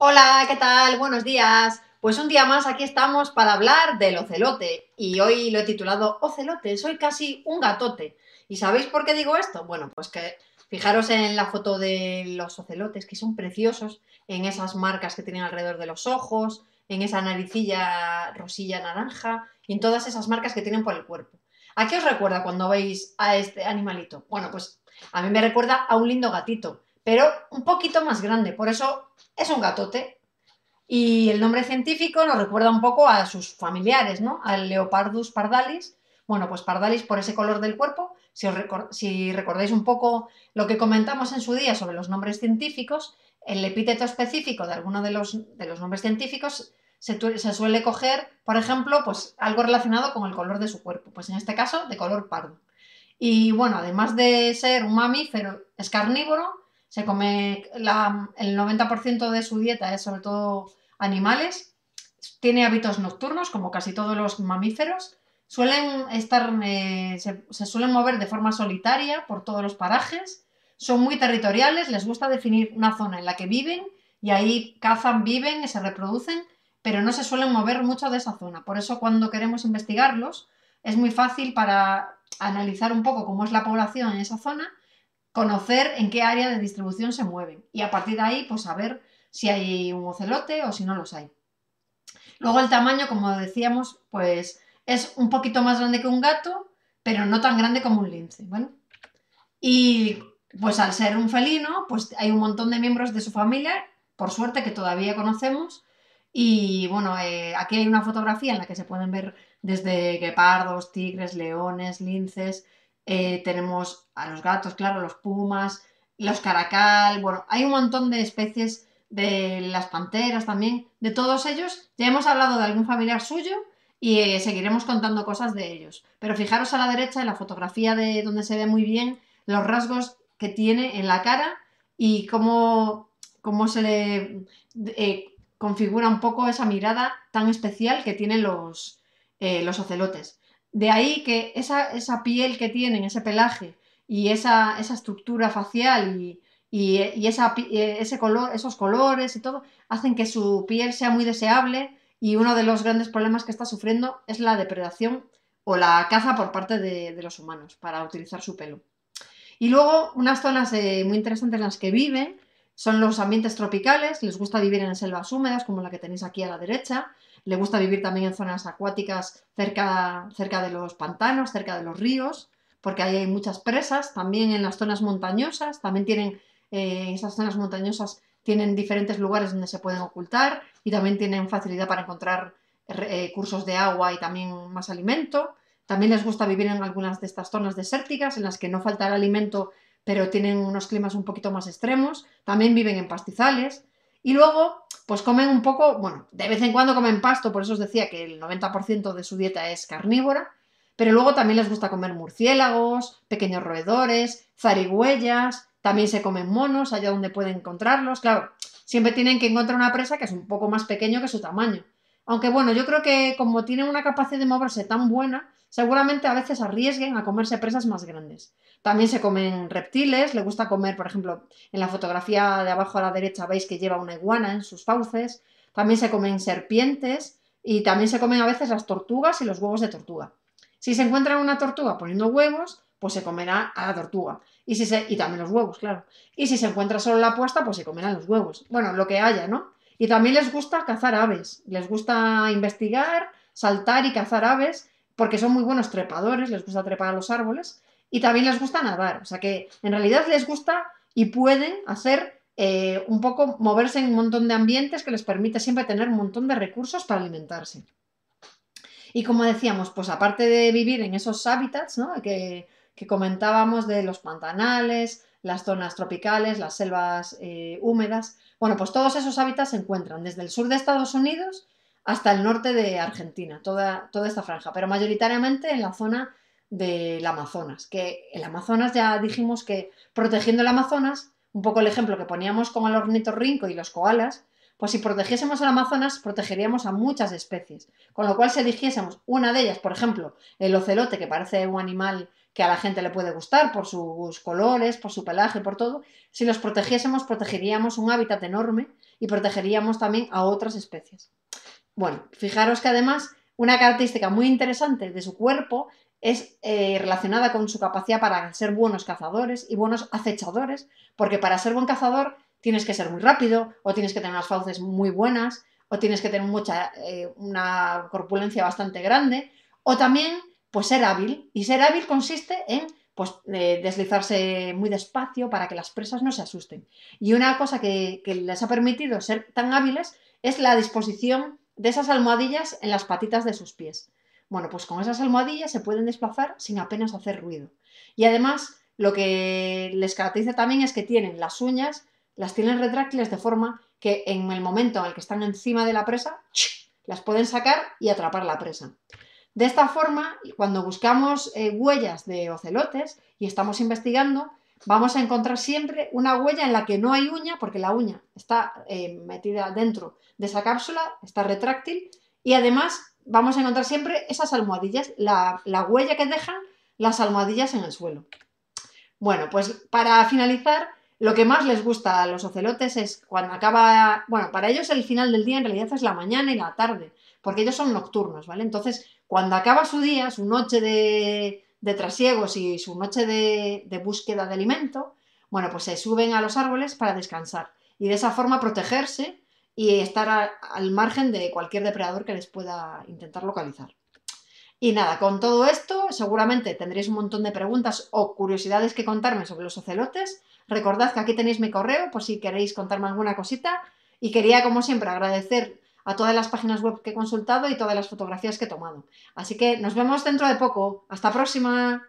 Hola, ¿qué tal? Buenos días. Pues un día más aquí estamos para hablar del ocelote y hoy lo he titulado Ocelote, soy casi un gatote. ¿Y sabéis por qué digo esto? Bueno, pues que fijaros en la foto de los ocelotes que son preciosos, en esas marcas que tienen alrededor de los ojos, en esa naricilla rosilla naranja y en todas esas marcas que tienen por el cuerpo. ¿A qué os recuerda cuando veis a este animalito? Bueno, pues a mí me recuerda a un lindo gatito, pero un poquito más grande, por eso es un gatote. Y el nombre científico nos recuerda un poco a sus familiares, ¿no? Al Leopardus pardalis. Bueno, pues pardalis por ese color del cuerpo. Si, si recordáis un poco lo que comentamos en su día sobre los nombres científicos, el epíteto específico de alguno de los, de los nombres científicos se, suele coger, por ejemplo, pues algo relacionado con el color de su cuerpo, pues en este caso de color pardo. Y bueno, además de ser un mamífero, es carnívoro, se come el 90% de su dieta es sobre todo animales, tiene hábitos nocturnos como casi todos los mamíferos, suelen estar, eh, se, se suelen mover de forma solitaria por todos los parajes, son muy territoriales, les gusta definir una zona en la que viven y ahí cazan, viven y se reproducen pero no se suelen mover mucho de esa zona. Por eso cuando queremos investigarlos es muy fácil para analizar un poco cómo es la población en esa zona, conocer en qué área de distribución se mueven y a partir de ahí pues saber si hay un ocelote o si no los hay. Luego el tamaño, como decíamos, pues es un poquito más grande que un gato, pero no tan grande como un lince, Y pues al ser un felino, pues hay un montón de miembros de su familia, por suerte que todavía conocemos, y bueno, eh, aquí hay una fotografía en la que se pueden ver desde guepardos, tigres, leones, linces. Eh, tenemos a los gatos, claro, los pumas, los caracal. Bueno, hay un montón de especies de las panteras también. De todos ellos, ya hemos hablado de algún familiar suyo y eh, seguiremos contando cosas de ellos. Pero fijaros a la derecha en la fotografía de donde se ve muy bien los rasgos que tiene en la cara y cómo, cómo se le configura un poco esa mirada tan especial que tienen los, eh, los ocelotes. De ahí que esa, esa, piel que tienen, ese pelaje y esa, esa estructura facial y, y, esa, ese color, esos colores y todo, hacen que su piel sea muy deseable y uno de los grandes problemas que está sufriendo es la depredación o la caza por parte de, los humanos para utilizar su pelo. Y luego unas zonas eh, muy interesantes en las que viven son los ambientes tropicales, les gusta vivir en selvas húmedas, como la que tenéis aquí a la derecha. Le gusta vivir también en zonas acuáticas cerca, cerca de los pantanos, cerca de los ríos, porque hay muchas presas. También en las zonas montañosas, también tienen, eh, esas zonas montañosas tienen diferentes lugares donde se pueden ocultar y también tienen facilidad para encontrar eh, cursos de agua y también más alimento. También les gusta vivir en algunas de estas zonas desérticas en las que no falta el alimento pero tienen unos climas un poquito más extremos, también viven en pastizales y luego pues comen un poco, bueno, de vez en cuando comen pasto, por eso os decía que el 90% de su dieta es carnívora, pero luego también les gusta comer murciélagos, pequeños roedores, zarigüeyas, también se comen monos allá donde pueden encontrarlos, claro, siempre tienen que encontrar una presa que es un poco más pequeño que su tamaño. Aunque bueno, yo creo que como tienen una capacidad de moverse tan buena, seguramente a veces arriesguen a comerse presas más grandes. También se comen reptiles, le gusta comer, por ejemplo, en la fotografía de abajo a la derecha veis que lleva una iguana en sus fauces. También se comen serpientes y también se comen a veces las tortugas y los huevos de tortuga. Si se encuentran una tortuga poniendo huevos, pues se comerá a la tortuga. Y, y también los huevos, claro. Y si se encuentra solo la puesta, pues se comerán los huevos. Bueno, lo que haya, ¿no? Y también les gusta cazar aves. Les gusta investigar, saltar y cazar aves porque son muy buenos trepadores, les gusta trepar a los árboles y también les gusta nadar. O sea que en realidad les gusta y pueden hacer eh, un poco, moverse en un montón de ambientes que les permite siempre tener un montón de recursos para alimentarse. Y como decíamos, pues aparte de vivir en esos hábitats ¿no? que, comentábamos de los pantanales, las zonas tropicales, las selvas eh, húmedas, bueno, pues todos esos hábitats se encuentran desde el sur de Estados Unidos hasta el norte de Argentina, toda, toda esta franja, pero mayoritariamente en la zona del Amazonas, que el Amazonas ya dijimos que protegiendo el Amazonas, un poco el ejemplo que poníamos con el ornitorrinco y los koalas, pues si protegiésemos el Amazonas, protegeríamos a muchas especies. Con lo cual, si eligiésemos una de ellas, por ejemplo, el ocelote, que parece un animal que a la gente le puede gustar por sus colores, por su pelaje, por todo, si los protegiésemos, protegeríamos un hábitat enorme y protegeríamos también a otras especies. Bueno, fijaros que además una característica muy interesante de su cuerpo es eh, relacionada con su capacidad para ser buenos cazadores y buenos acechadores, porque para ser buen cazador tienes que ser muy rápido, o tienes que tener unas fauces muy buenas, o tienes que tener mucha, eh, una corpulencia bastante grande, o también pues ser hábil. Y ser hábil consiste en pues, eh, deslizarse muy despacio para que las presas no se asusten. Y una cosa que, que les ha permitido ser tan hábiles es la disposición de esas almohadillas en las patitas de sus pies. Bueno, pues con esas almohadillas se pueden desplazar sin apenas hacer ruido. Y además, lo que les caracteriza también es que tienen las uñas, las tienen retráctiles de forma que en el momento en el que están encima de la presa, las pueden sacar y atrapar la presa. De esta forma, cuando buscamos eh, huellas de ocelotes y estamos investigando, vamos a encontrar siempre una huella en la que no hay uña, porque la uña está eh, metida dentro de esa cápsula, está retráctil, y además vamos a encontrar siempre esas almohadillas, la, huella que dejan las almohadillas en el suelo. Bueno, pues para finalizar, lo que más les gusta a los ocelotes es cuando acaba, bueno, para ellos el final del día en realidad es la mañana y la tarde, porque ellos son nocturnos, ¿vale? Entonces, cuando acaba su día, su noche de, trasiegos y su noche de, de, búsqueda de alimento, bueno, pues se suben a los árboles para descansar y de esa forma protegerse y estar al margen de cualquier depredador que les pueda intentar localizar. Y nada, con todo esto seguramente tendréis un montón de preguntas o curiosidades que contarme sobre los ocelotes. Recordad que aquí tenéis mi correo por si queréis contarme alguna cosita. Y quería, como siempre, agradecer a todas las páginas web que he consultado y todas las fotografías que he tomado. Así que nos vemos dentro de poco. Hasta próxima.